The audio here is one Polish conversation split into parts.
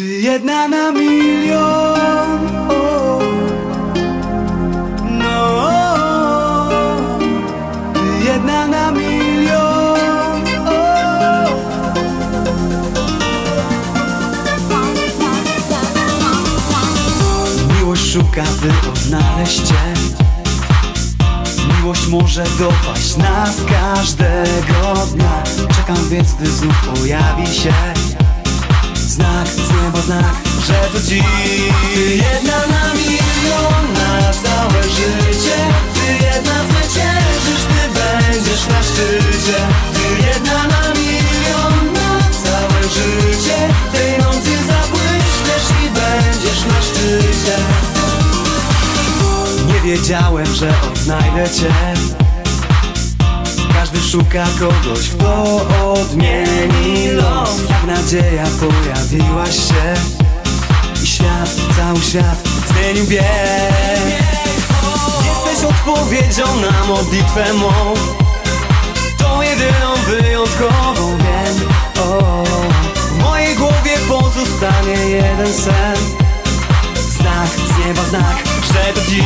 Ty jedna na milion o. No Ty jedna na milion o. Miłość szuka, by odnaleźć cię Miłość może dopaść nas każdego dnia Czekam więc, gdy znów pojawi się Znak z znak, że to dziś. Ty jedna na milion na całe życie. Ty jedna zwyciężysz, ty będziesz na szczycie. Ty jedna na milion na całe życie. Tej nocy zabłyśniesz i będziesz na szczycie. Nie wiedziałem, że odnajdę cię każdy szuka kogoś, kto odmieni los. Nadzieja pojawiłaś się I świat, cały świat zmienił bieg. Jesteś odpowiedzią na modlitwę mą. Tą jedyną wyjątkową wiem o, W mojej głowie pozostanie jeden sen. Znak z nieba, znak, że to dziś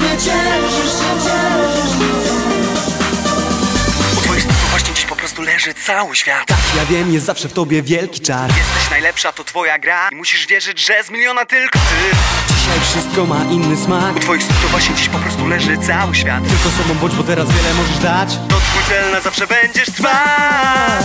zwyciężysz, U twoich stóp właśnie dziś po prostu leży cały świat. Tak, ja wiem, jest zawsze w tobie wielki czar. Jesteś najlepsza, to twoja gra. I musisz wierzyć, że z miliona tylko ty. Dzisiaj wszystko ma inny smak. U twoich stóp to właśnie dziś po prostu leży cały świat. Tylko sobą bądź, bo teraz wiele możesz dać. To twój cel na zawsze będziesz trwać